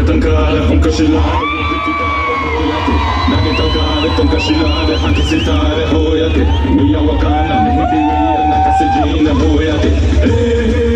Tangare, Honka Shilare, Nani Tangare, Tonka Shilare, Hanki Sitare, Hoyate, Mia Wakana, Mihiti Mia, Nakasijina, Hoyate, Hey, hey, hey.